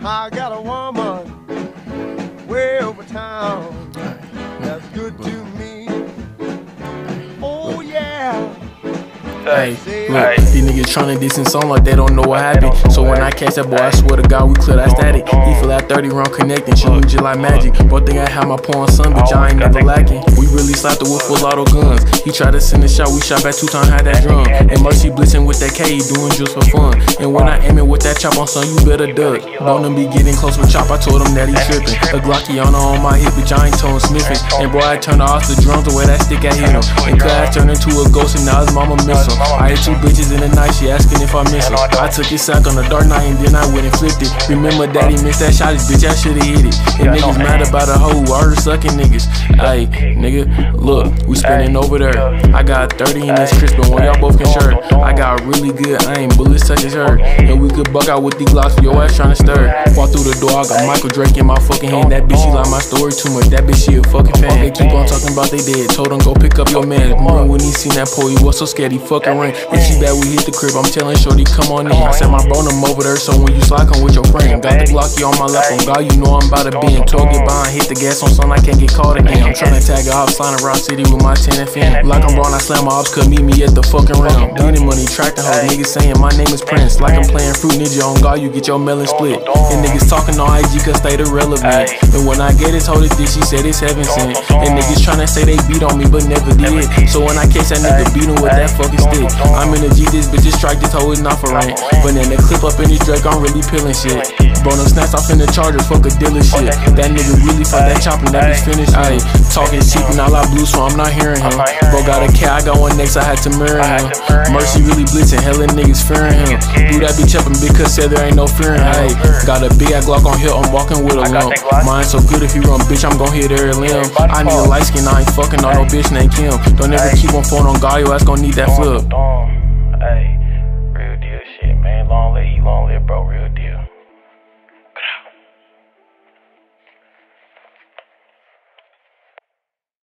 I got a woman way over town that's good too. Hey, look, these niggas tryna distance on like they don't know what happened. So when I catch that boy, I swear to God, we clear that static. He feel that 30 round connecting, shooting just like magic. Boy, think I had my pawn son, but y'all ain't never lacking. We really slapped the with full auto guns. He tried to send a shot, we shot back two times, had that drum. And Mercy blitzing with that K, he doing just for fun. And when I aim it with that chop on son, you better duck. Bone be getting close with chop, I told him that he tripping. A Glockiana on my hip, but y'all ain't tone sniffing. And boy, I turned off the drums the way that stick I hit him. And class turned into a ghost, and now his mama miss him. I had two bitches in the night, she asking if I miss her. I took his sack on the dark night and then I went and flipped it. Remember daddy missed that shot, bitch, I should've hit it. And niggas mad about a hoe who are sucking niggas. Ayy, nigga, look, we spinning over there. I got 30 in this crisp, but when y'all both can shirt, I got really good aim, bullets touch his hurt. And we could buck out with these glocks, your ass to stir. Walk through the door, I got Michael Drake in my fucking hand. That bitch, she like my story too much. That bitch, she a fucking fan. They keep on talking about they dead. Told him go pick up your man. Remember when he seen that pole, he was so scared he fucking ran. And she bad, we hit the crib. I'm telling Shorty, come on in. I said my bro, them over there, so when you slide, come with your friend. Got the Glocky on my left, on God, you know I'm about to be in. Told get behind, hit the gas on son, I can't get caught again. I'm trying to tag a hop, around city with my 10 and fan. Like I'm wrong, I slam my ops, could meet me at the fucking round. Getting money, tracking hoes, niggas saying my name is Prince. Like I'm playing Fruit Ninja on God, you get your melon split. And niggas talking on IG cause they irrelevant. And when I get it, told it this, she said it's heaven sent. And niggas tryna say they beat on me, but never did. So when I catch that nigga beating with that fucking stick, I'm in the G, this bitch just strike this hoe is not for rent. But then the clip up in this Drake, I'm really peeling shit. Bro, them snaps off in the charger, fuck a dealer shit. That nigga really fuck that chopper, that bitch finished. Talking cheap and all I blue, so I'm not hearing him. Bro, got a cat, I got one next, I had to mirror him. Mercy really blitzing, hella niggas fearing him. Do that bitch up and big cuz said there ain't no fearing. Ayy, got a big ass Glock on hill, I'm walking with a limp. Mine so good if you run, bitch, I'm gon' hit every limb. I need a light skin, I ain't fucking on no bitch named Kim. Don't ever keep on phone on God, your ass gon' need that flip. Hey,